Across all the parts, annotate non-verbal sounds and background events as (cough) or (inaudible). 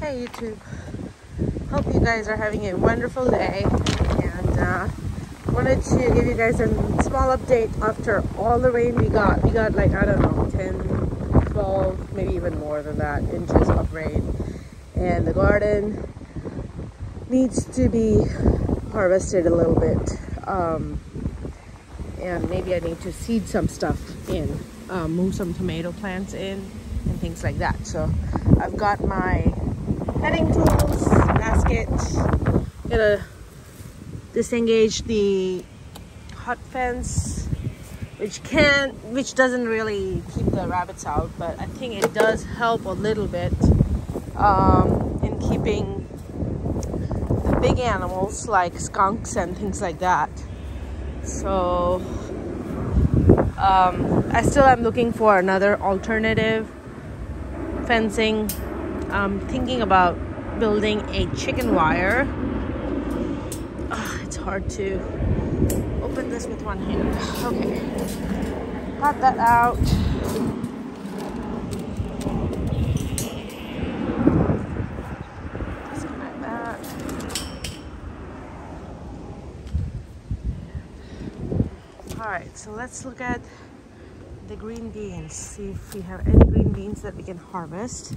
Hey YouTube. Hope you guys are having a wonderful day and uh, wanted to give you guys a small update after all the rain we got. We got like, I don't know, 10, 12, maybe even more than that inches of rain. And the garden needs to be harvested a little bit. Um, and maybe I need to seed some stuff in, uh, move some tomato plants in and things like that. So I've got my cutting tools, basket. Gonna disengage the hot fence, which can, which doesn't really keep the rabbits out, but I think it does help a little bit um, in keeping the big animals like skunks and things like that. So um, I still am looking for another alternative fencing I'm thinking about building a chicken wire. Oh, it's hard to open this with one hand. Okay, got that out. That. All right, so let's look at the green beans. See if we have any green beans that we can harvest.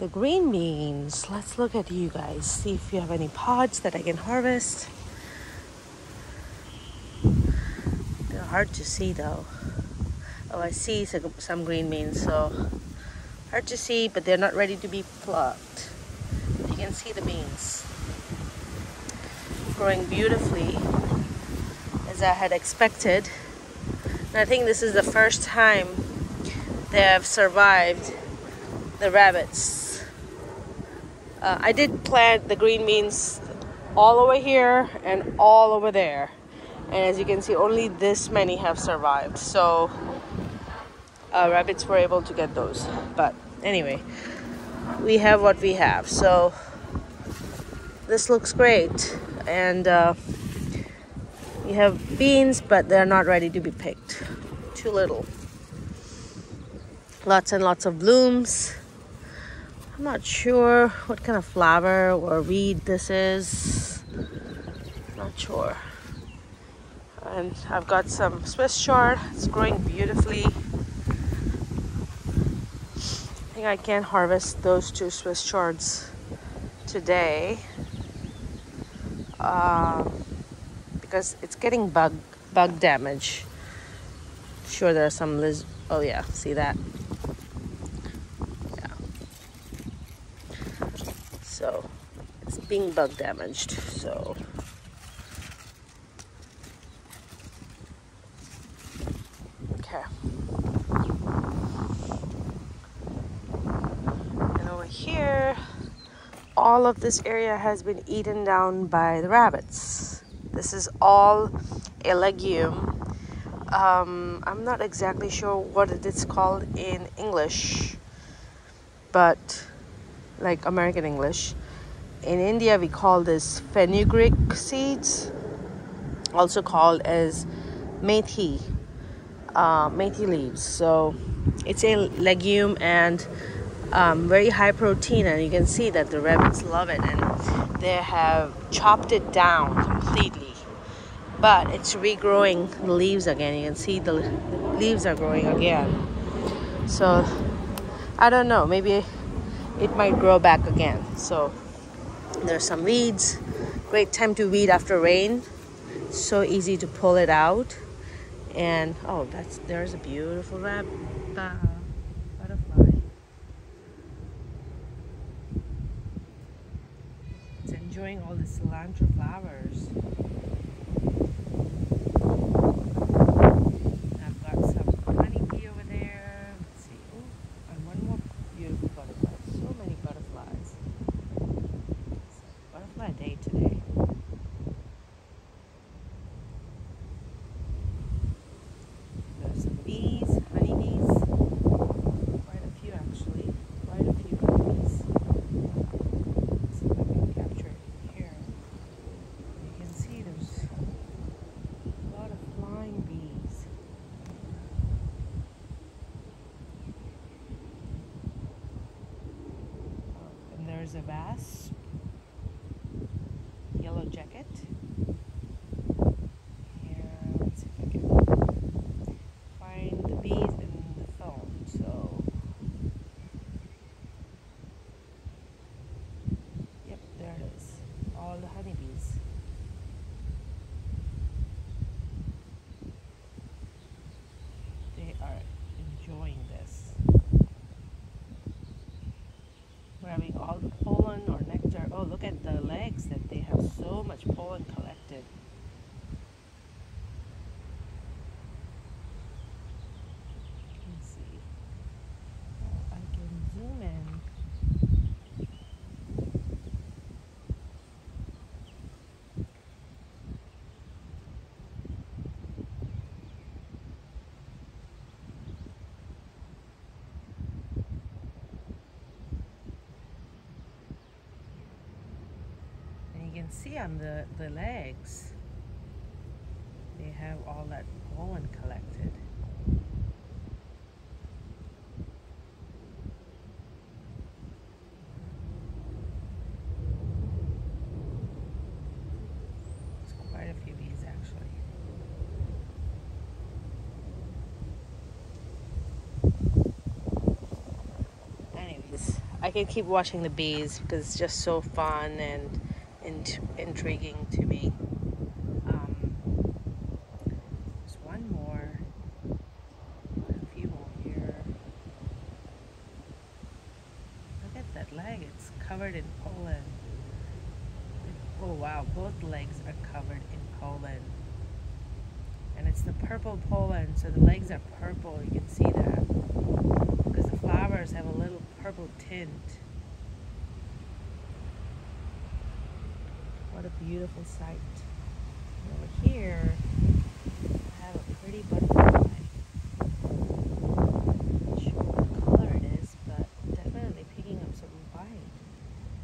the green beans. Let's look at you guys. See if you have any pods that I can harvest. They're hard to see though. Oh, I see some green beans, so hard to see, but they're not ready to be plucked. You can see the beans growing beautifully as I had expected. And I think this is the first time they have survived the rabbits. Uh, I did plant the green beans all over here and all over there. And as you can see, only this many have survived. So uh, rabbits were able to get those. But anyway, we have what we have. So this looks great. And uh, you have beans, but they're not ready to be picked. Too little. Lots and lots of blooms. I'm not sure what kind of flower or weed this is. Not sure. And I've got some Swiss chard. It's growing beautifully. I think I can harvest those two Swiss chards today. Um, because it's getting bug bug damage. Sure, there are some liz. Oh yeah, see that? Yeah. So it's being bug damaged. So. Okay. And over here, all of this area has been eaten down by the rabbits. This is all a legume. Um, I'm not exactly sure what it is called in English, but like American English. In India, we call this fenugreek seeds, also called as methi, uh, methi leaves. So it's a legume and um, very high protein, and you can see that the rabbits love it, and they have chopped it down completely. But it's regrowing the leaves again. You can see the leaves are growing again. So I don't know. Maybe it might grow back again. So there's some weeds. Great time to weed after rain. So easy to pull it out. And oh that's there's a beautiful uh, butterfly. It's enjoying all the cilantro flowers There's a wasp, yellow jacket. And let's see if I can find the bees in the phone. So, yep, there it is. All the honeybees. They are enjoying this. Grabbing all the pollen or nectar. Oh, look at the legs that they have so much pollen collected. Let's see. Oh, I can zoom in. And you see on the, the legs, they have all that pollen collected. It's quite a few bees actually. Anyways, I can keep watching the bees because it's just so fun and int- intriguing to me. Um, there's one more, a few more here. Look at that leg, it's covered in pollen. Oh wow, both legs are covered in pollen. And it's the purple pollen, so the legs are purple, you can see that. Because the flowers have a little purple tint. What a beautiful sight. And over here, I have a pretty butterfly. Not sure what color it is, but definitely picking up some white.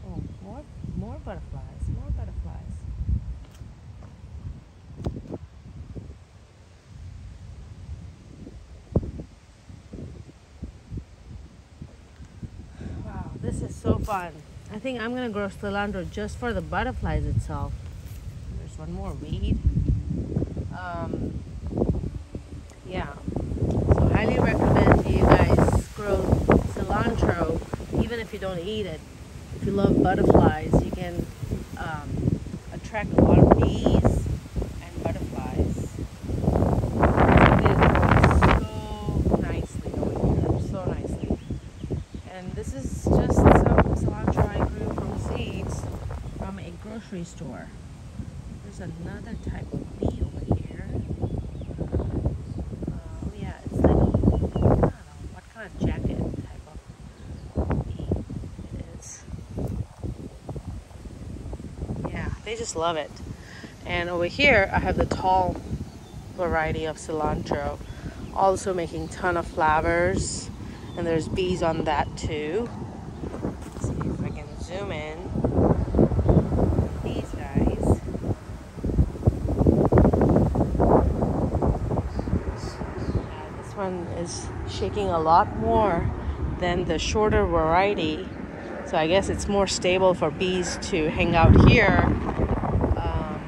Oh, more, more butterflies, more butterflies. Wow, this is so fun. Think I'm gonna grow cilantro just for the butterflies itself. There's one more weed. Um, yeah. So highly recommend you guys grow cilantro, even if you don't eat it. If you love butterflies, you can um, attract a lot of bees and butterflies. It grows so nicely over here, so nicely. And this is just some cilantro I grew from seeds from a grocery store. There's another type of bee over here. Oh yeah, it's like, know, what kind of jacket type of bee it is. Yeah, they just love it. And over here, I have the tall variety of cilantro, also making ton of flowers and there's bees on that too. Let's see if I can zoom in. These guys. Uh, this one is shaking a lot more than the shorter variety. So I guess it's more stable for bees to hang out here um,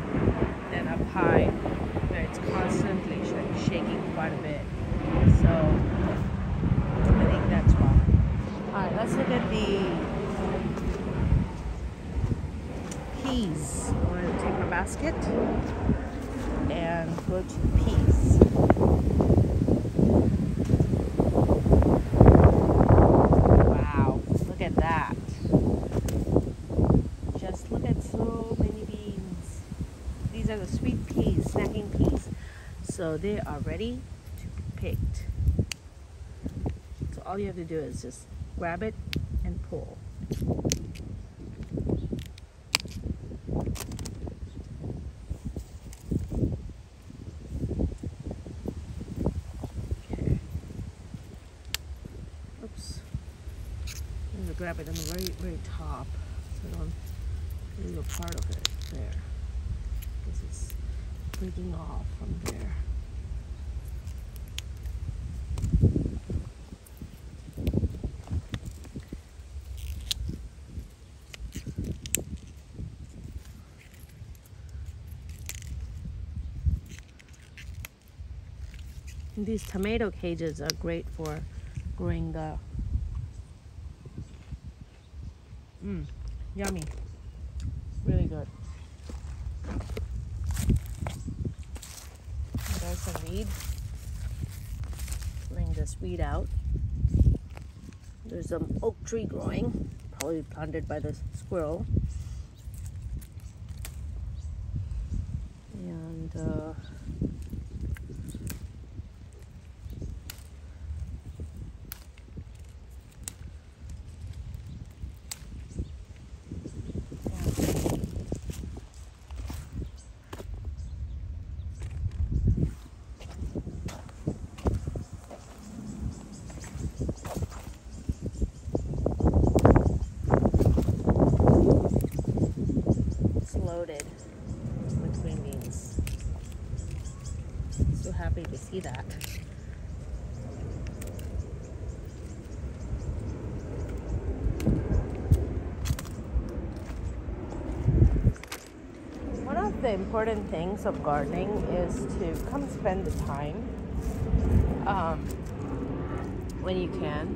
than up high, where it's constantly sh- shaking quite a bit. So I think that's why. Alright, let's look at the peas. I'm going to take my basket and go to the peas. Wow, look at that. Just look at so many beans. These are the sweet peas, snacking peas. So they are ready to be picked. So all you have to do is just grab it and pull. Okay. Oops. I'm gonna grab it on the very, very top so I don't lose a part of it there. Because it's breaking off from there. These tomato cages are great for growing the Mmm, yummy. Really good. There's some weed. Bring this weed out. There's some oak tree growing, probably planted by the squirrel. And uh, loaded with green beans. So happy to see that. One of the important things of gardening is to come spend the time um, when you can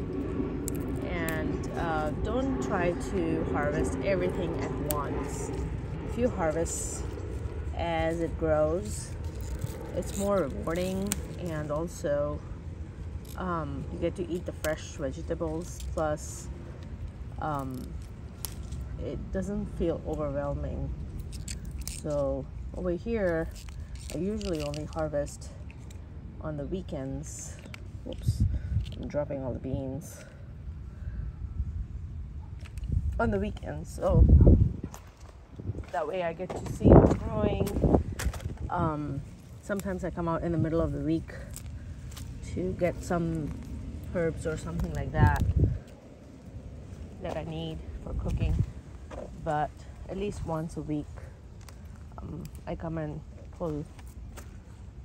and uh, don't try to harvest everything at once if you harvest as it grows, it's more rewarding and also um, you get to eat the fresh vegetables plus um, it doesn't feel overwhelming. So over here, I usually only harvest on the weekends. Whoops, I'm dropping all the beans. On the weekends, so that way I get to see it growing. Um, sometimes I come out in the middle of the week to get some herbs or something like that that I need for cooking. But at least once a week, um, I come and pull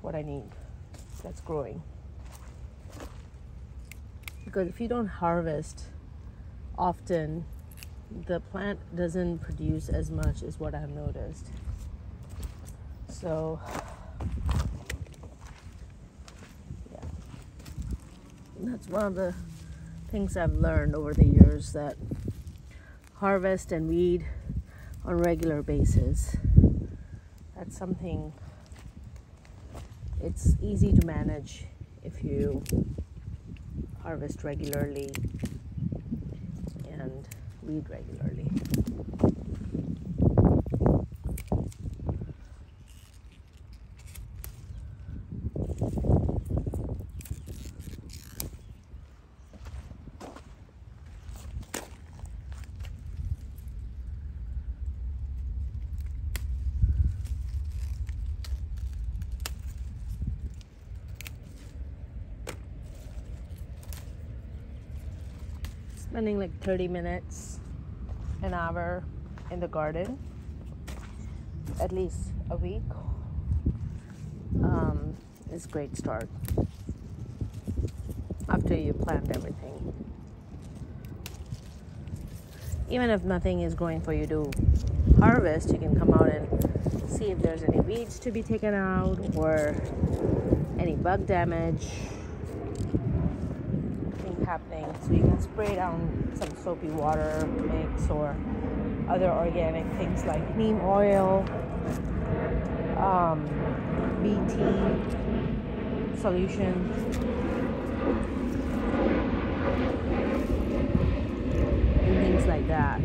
what I need that's growing. Because if you don't harvest often, the plant doesn't produce as much as what I've noticed. So, that's one of the things I've learned over the years that harvest and weed on regular basis. That's something it's easy to manage if you harvest regularly and weed regularly. Spending like 30 minutes an hour in the garden at least a week um, is a great start. After you plant everything. Even if nothing is going for you to harvest you can come out and see if there's any weeds to be taken out or any bug damage happening. So you can spray down some soapy water mix or other organic things like neem oil, um, BT solution. And things like that.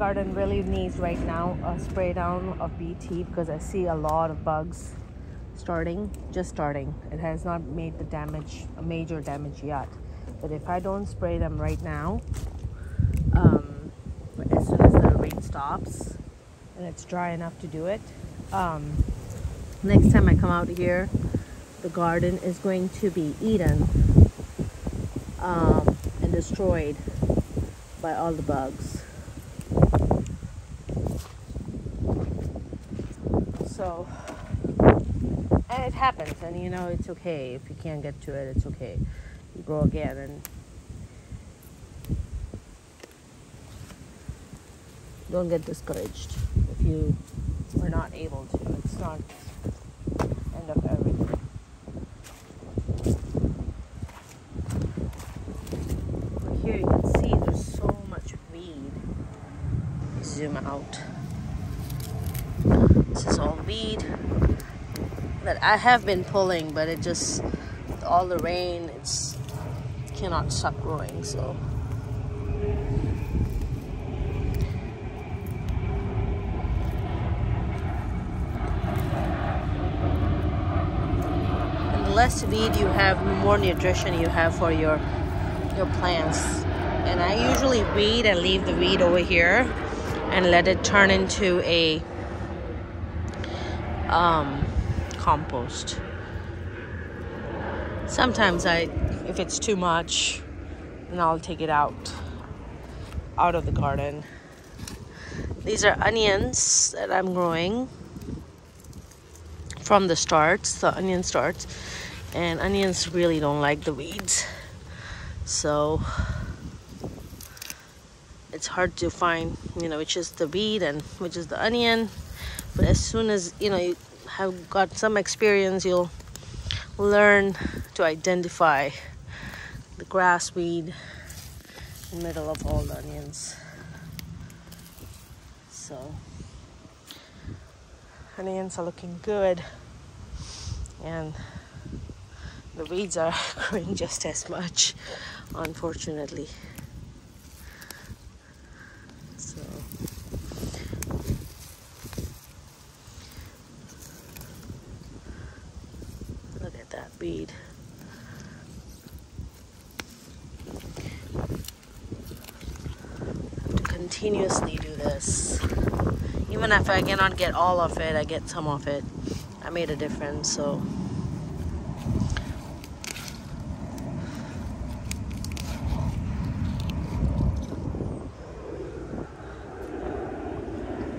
Garden really needs right now a spray down of BT because I see a lot of bugs starting, just starting. It has not made the damage, a major damage yet. But if I don't spray them right now, um, as soon as the rain stops and it's dry enough to do it, um, next time I come out here, the garden is going to be eaten um, and destroyed by all the bugs. So, and it happens, and you know, it's okay. If you can't get to it, it's okay. You grow again, and don't get discouraged if you are not able to. It's not end of everything. Here you can see there's so much weed. Zoom out. This is all weed that I have been pulling, but it just all the rain, it's cannot stop growing. So. And the less weed you have, the more nutrition you have for your your plants. And I usually weed and leave the weed over here and let it turn into a um, compost. Sometimes I, if it's too much, then I'll take it out, out of the garden. These are onions that I'm growing from the starts, the onion starts and onions really don't like the weeds so it's hard to find you know which is the weed and which is the onion but as soon as you know you have got some experience you'll learn to identify the grass weed in the middle of all the onions so onions are looking good and the weeds are (laughs) growing just as much, unfortunately. So. Look at that weed. have to continuously do this. Even if I cannot get all of it, I get some of it. I made a difference, so.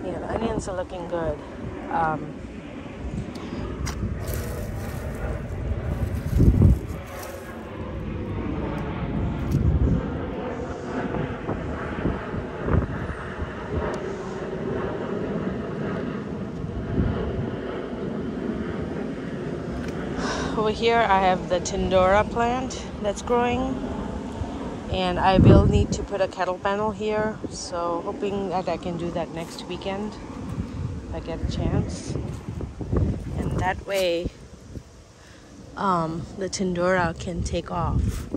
Yeah, the onions are looking good. Um, over here I have the Tindora plant that's growing. And I will need to put a cattle panel here so hoping that I can do that next weekend if I get a chance. And that way um, the Tindora can take off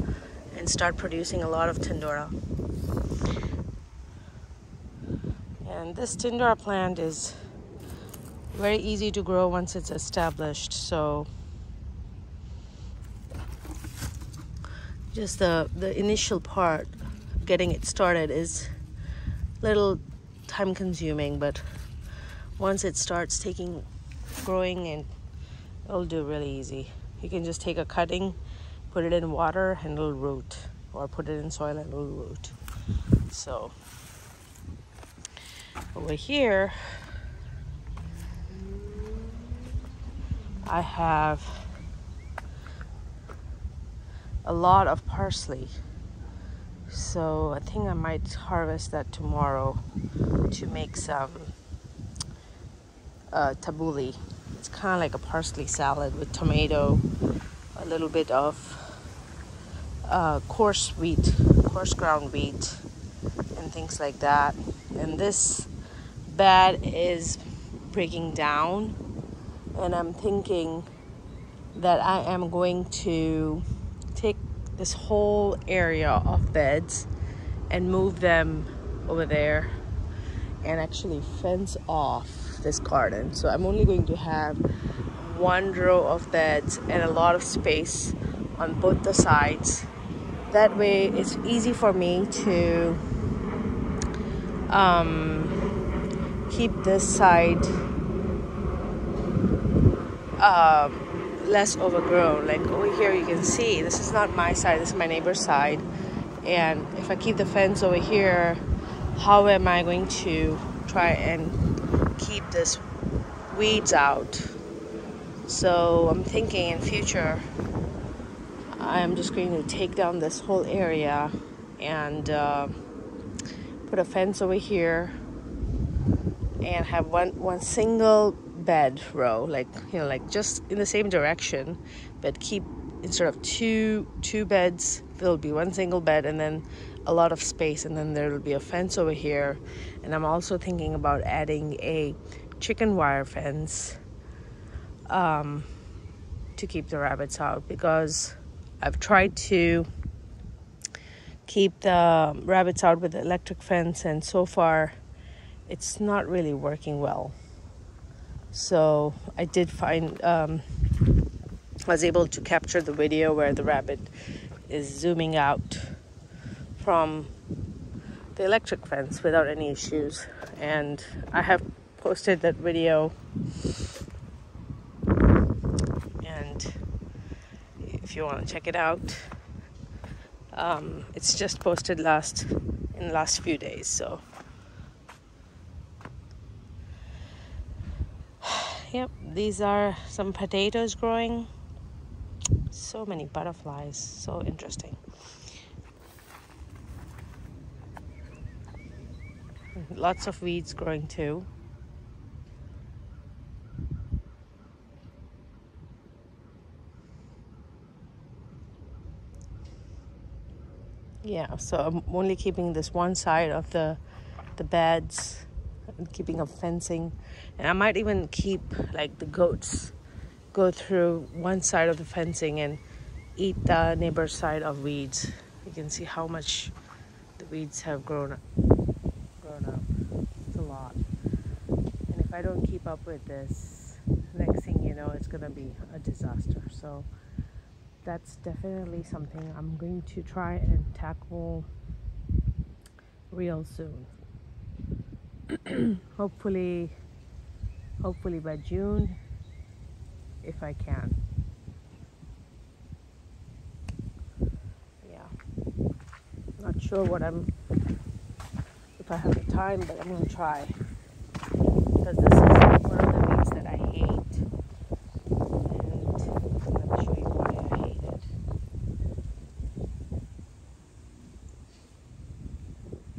and start producing a lot of Tindora. And this Tindora plant is very easy to grow once it's established so just the the initial part getting it started is a little time consuming but once it starts taking growing and it'll do really easy. You can just take a cutting put it in water and it'll root or put it in soil and it'll root. So over here I have a lot of parsley. So I think I might harvest that tomorrow to make some uh, tabbouleh. It's kind of like a parsley salad with tomato, a little bit of uh, coarse wheat, coarse ground wheat, and things like that. And this bed is breaking down, and I'm thinking that I am going to this whole area of beds and move them over there and actually fence off this garden. So I'm only going to have one row of beds and a lot of space on both the sides. That way it's easy for me to um, keep this side um, less overgrown. Like over here, you can see this is not my side, this is my neighbor's side. And if I keep the fence over here, how am I going to try and keep this weeds out? So I'm thinking in future, I'm just going to take down this whole area and uh, put a fence over here and have one one single bed row like you know like just in the same direction but keep instead of two two beds. There'll be one single bed and then a lot of space and then there'll be a fence over here. And i'm also thinking about adding a chicken wire fence um, to keep the rabbits out because i've tried to keep the rabbits out with the electric fence and so far it's not really working well so i did find um, I was able to capture the video where the rabbit is zooming out from the electric fence without any issues. And I have posted that video. And if you want to check it out um, it's just posted last in the last few days so yep these are some potatoes growing. So many butterflies so interesting. Lots of weeds growing too. Yeah so i'm only keeping this one side of the the beds and keeping up fencing and i might even keep like the goats go through one side of the fencing and eat the neighbor's side of weeds. You can see how much the weeds have grown up. Grown up. It's a lot. And if I don't keep up with this, next thing you know, it's gonna be a disaster. So that's definitely something I'm going to try and tackle real soon. (clears throat) hopefully, hopefully by June if I can. Yeah. Not sure what I'm if I have the time, but I'm gonna try. Because this is one of the weeds that I hate. And I'm gonna show you why I hate it.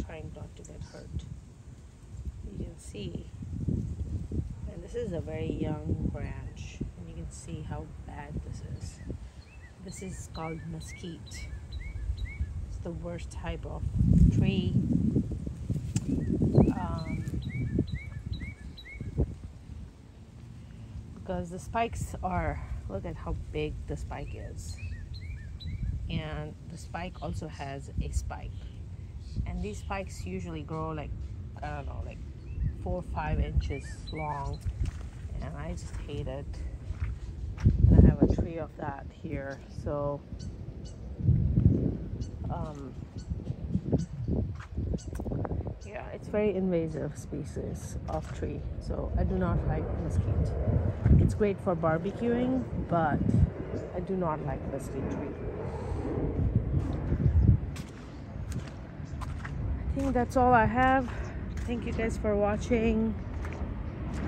trying not to get hurt. You can see. And this is a very young branch see bad this is. This is called mesquite. It's the worst type of tree. Um, because the spikes are, look at how big the spike is. And the spike also has a spike. And these spikes usually grow like, I don't know, like four or five inches long. And I just hate it and I have a tree of that here so um, yeah it's very invasive species of tree so I do not like mesquite. It's great for barbecuing but I do not like mesquite tree. I think that's all I have. Thank you guys for watching.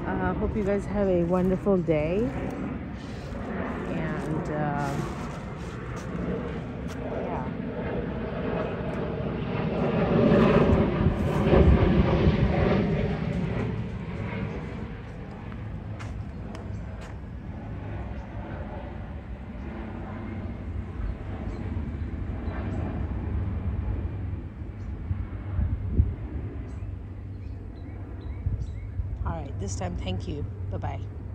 I uh, hope you guys have a wonderful day uh, yeah. All right, this time, thank you. Bye bye.